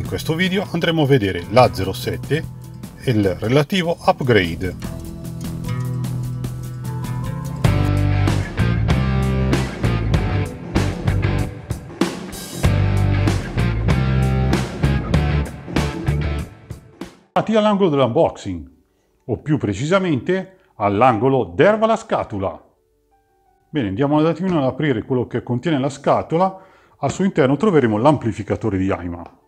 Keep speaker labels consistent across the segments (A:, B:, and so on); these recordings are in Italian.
A: In questo video andremo a vedere l'A07 e il relativo upgrade. all'angolo dell'unboxing, o più precisamente all'angolo d'erba la scatola. Bene, andiamo un attimino ad aprire quello che contiene la scatola. Al suo interno troveremo l'amplificatore di AIMA.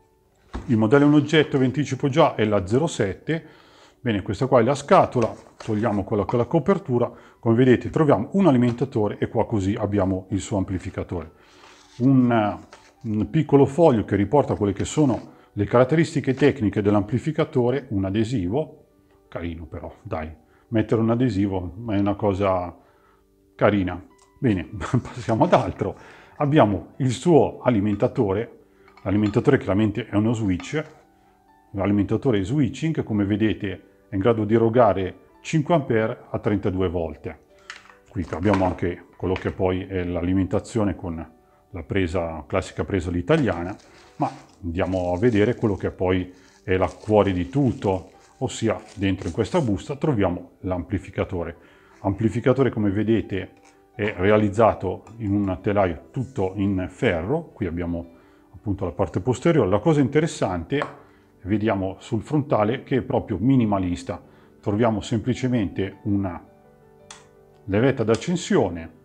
A: Il modello in oggetto vi anticipo già è la 07. Bene, questa qua è la scatola, togliamo quella con la copertura. Come vedete troviamo un alimentatore e qua così abbiamo il suo amplificatore. Un, un piccolo foglio che riporta quelle che sono le caratteristiche tecniche dell'amplificatore, un adesivo, carino però, dai, mettere un adesivo è una cosa carina. Bene, passiamo ad altro. Abbiamo il suo alimentatore, l'alimentatore chiaramente è uno switch, l'alimentatore switching, come vedete è in grado di erogare 5 A a 32 volte. Qui abbiamo anche quello che poi è l'alimentazione con la presa, classica presa l'italiana, ma andiamo a vedere quello che poi è la cuore di tutto, ossia dentro in questa busta troviamo l'amplificatore. Amplificatore come vedete è realizzato in un telaio tutto in ferro, qui abbiamo appunto la parte posteriore. La cosa interessante, vediamo sul frontale, che è proprio minimalista. Troviamo semplicemente una levetta d'accensione,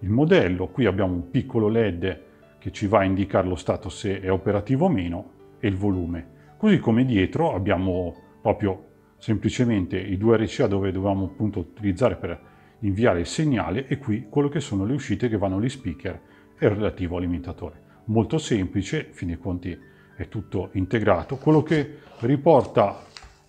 A: il modello, qui abbiamo un piccolo led che ci va a indicare lo stato se è operativo o meno e il volume. Così come dietro abbiamo proprio semplicemente i due RCA dove dovevamo appunto utilizzare per inviare il segnale e qui quello che sono le uscite che vanno agli speaker e il relativo alimentatore. Molto semplice, fin dei conti è tutto integrato. Quello che riporta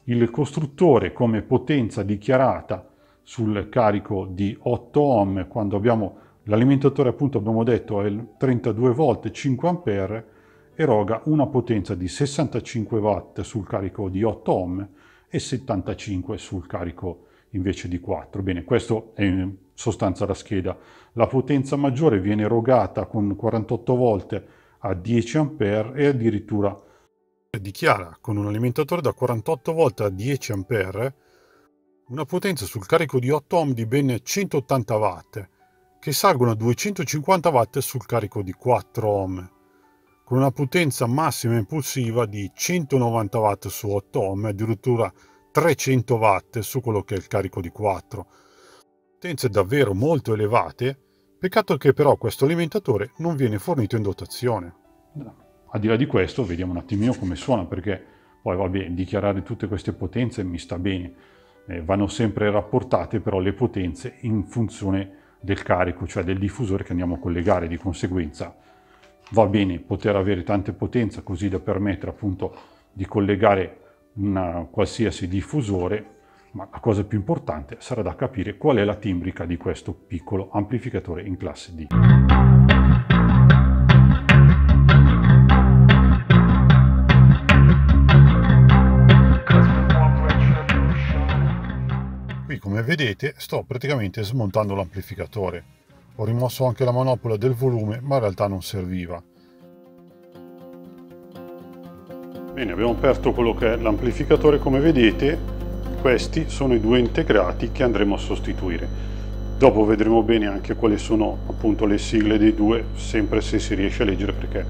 A: il costruttore come potenza dichiarata sul carico di 8 ohm quando abbiamo l'alimentatore appunto abbiamo detto è 32 volt 5 ampere eroga una potenza di 65 watt sul carico di 8 ohm e 75 sul carico invece di 4. Bene, questo è in sostanza la scheda. La potenza maggiore viene erogata con 48 volt a 10 A e addirittura dichiara con un alimentatore da 48 volt a 10 A una potenza sul carico di 8 ohm di ben 180 watt, che salgono a 250 watt sul carico di 4 ohm, con una potenza massima impulsiva di 190 watt su 8 ohm addirittura 300 watt su quello che è il carico di 4. Potenze davvero molto elevate, peccato che però questo alimentatore non viene fornito in dotazione. Al di là di questo vediamo un attimino come suona perché poi vabbè dichiarare tutte queste potenze mi sta bene, eh, vanno sempre rapportate però le potenze in funzione del carico, cioè del diffusore che andiamo a collegare, di conseguenza va bene poter avere tante potenze così da permettere appunto di collegare un qualsiasi diffusore, ma la cosa più importante sarà da capire qual è la timbrica di questo piccolo amplificatore in classe D. Qui come vedete sto praticamente smontando l'amplificatore. Ho rimosso anche la manopola del volume ma in realtà non serviva. Bene, abbiamo aperto quello che è l'amplificatore, come vedete questi sono i due integrati che andremo a sostituire. Dopo vedremo bene anche quali sono appunto le sigle dei due, sempre se si riesce a leggere perché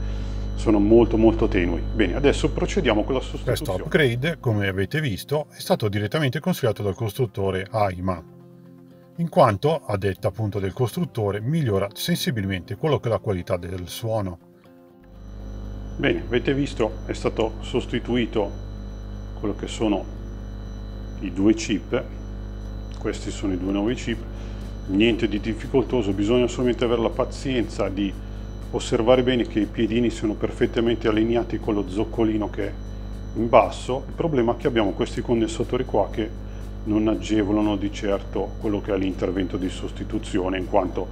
A: sono molto molto tenui. Bene, adesso procediamo con la sostituzione. Questo upgrade, come avete visto, è stato direttamente consigliato dal costruttore AIMA, in quanto, a detta appunto del costruttore, migliora sensibilmente quello che è la qualità del suono. Bene, avete visto è stato sostituito quello che sono i due chip, questi sono i due nuovi chip, niente di difficoltoso, bisogna solamente avere la pazienza di osservare bene che i piedini siano perfettamente allineati con lo zoccolino che è in basso, il problema è che abbiamo questi condensatori qua che non agevolano di certo quello che è l'intervento di sostituzione in quanto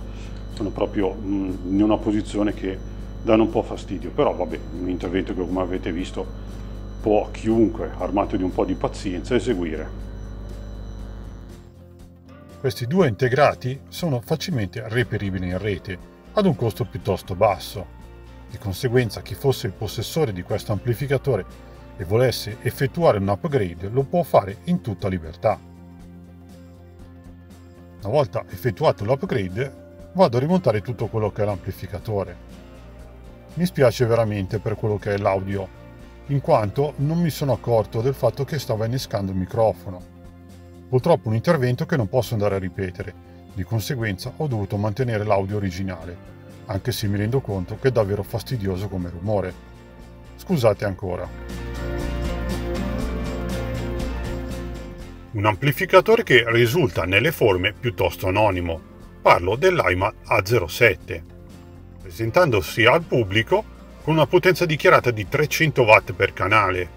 A: sono proprio in una posizione che danno un po' fastidio, però vabbè, un intervento che come avete visto può chiunque, armato di un po' di pazienza, eseguire. Questi due integrati sono facilmente reperibili in rete ad un costo piuttosto basso. Di conseguenza chi fosse il possessore di questo amplificatore e volesse effettuare un upgrade lo può fare in tutta libertà. Una volta effettuato l'upgrade vado a rimontare tutto quello che è l'amplificatore. Mi spiace veramente per quello che è l'audio, in quanto non mi sono accorto del fatto che stava innescando il microfono. Purtroppo un intervento che non posso andare a ripetere, di conseguenza ho dovuto mantenere l'audio originale, anche se mi rendo conto che è davvero fastidioso come rumore. Scusate ancora. Un amplificatore che risulta nelle forme piuttosto anonimo. Parlo dell'AIMA A07, presentandosi al pubblico con una potenza dichiarata di 300 watt per canale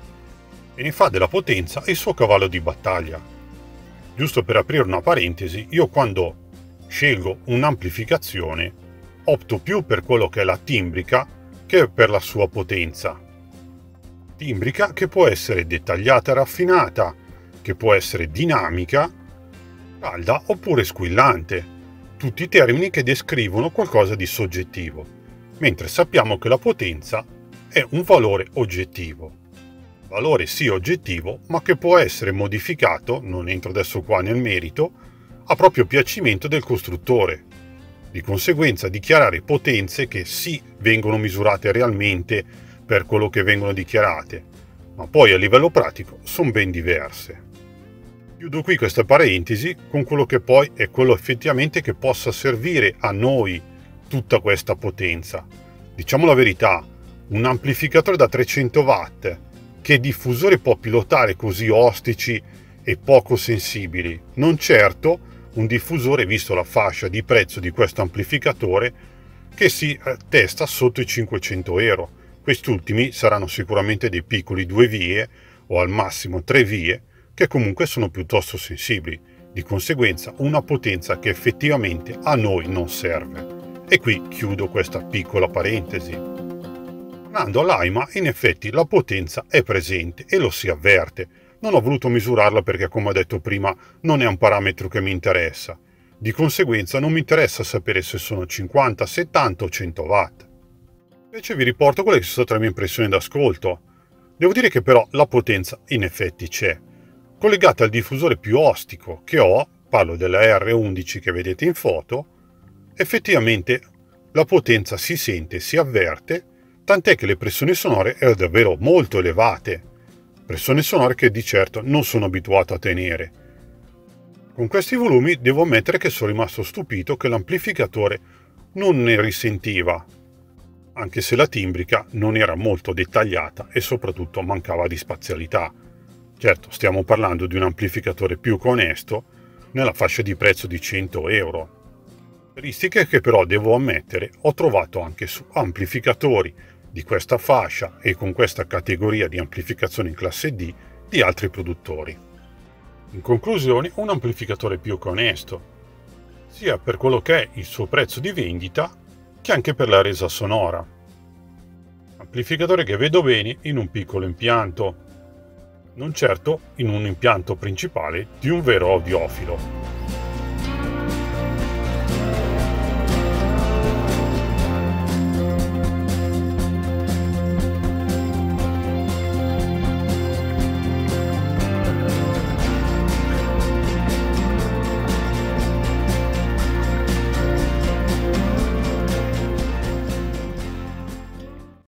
A: e ne fa della potenza il suo cavallo di battaglia. Giusto per aprire una parentesi, io quando scelgo un'amplificazione opto più per quello che è la timbrica che per la sua potenza. Timbrica che può essere dettagliata raffinata, che può essere dinamica, calda oppure squillante, tutti termini che descrivono qualcosa di soggettivo, mentre sappiamo che la potenza è un valore oggettivo. Valore sì oggettivo, ma che può essere modificato, non entro adesso qua nel merito, a proprio piacimento del costruttore, di conseguenza dichiarare potenze che sì vengono misurate realmente per quello che vengono dichiarate, ma poi a livello pratico sono ben diverse. Chiudo qui questa parentesi con quello che poi è quello effettivamente che possa servire a noi tutta questa potenza. Diciamo la verità, un amplificatore da 300 watt che diffusore può pilotare così ostici e poco sensibili? Non certo un diffusore visto la fascia di prezzo di questo amplificatore che si eh, testa sotto i 500 euro. Questi ultimi saranno sicuramente dei piccoli due vie o al massimo tre vie che comunque sono piuttosto sensibili, di conseguenza una potenza che effettivamente a noi non serve. E qui chiudo questa piccola parentesi. Tornando all'AIMA, in effetti la potenza è presente e lo si avverte, non ho voluto misurarla perché, come ho detto prima, non è un parametro che mi interessa. Di conseguenza non mi interessa sapere se sono 50, 70 o 100 watt. Invece vi riporto quelle che sono state le mie impressioni d'ascolto. Devo dire che però la potenza in effetti c'è. Collegata al diffusore più ostico che ho, parlo della R11 che vedete in foto, effettivamente la potenza si sente, si avverte, tant'è che le pressioni sonore erano davvero molto elevate pressione sonore che di certo non sono abituato a tenere. Con questi volumi devo ammettere che sono rimasto stupito che l'amplificatore non ne risentiva, anche se la timbrica non era molto dettagliata e soprattutto mancava di spazialità. Certo, stiamo parlando di un amplificatore più che onesto nella fascia di prezzo di 100 euro. Caratteristiche che però devo ammettere ho trovato anche su amplificatori di questa fascia e con questa categoria di amplificazione in classe D di altri produttori. In conclusione, un amplificatore più che onesto, sia per quello che è il suo prezzo di vendita che anche per la resa sonora. Amplificatore che vedo bene in un piccolo impianto, non certo in un impianto principale di un vero audiofilo.